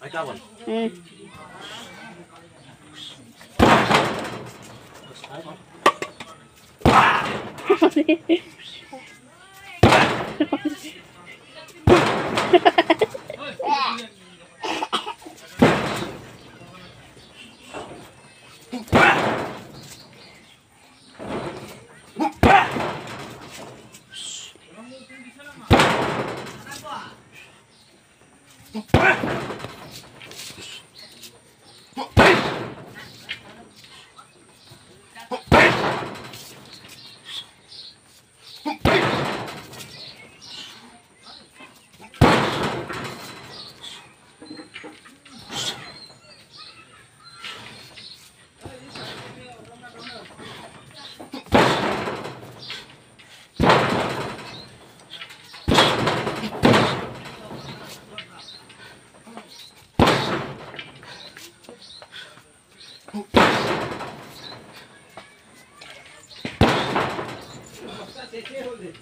Like that one. Mm. 哎。¡Qué huevo de...!